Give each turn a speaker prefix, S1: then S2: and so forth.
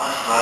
S1: Aha.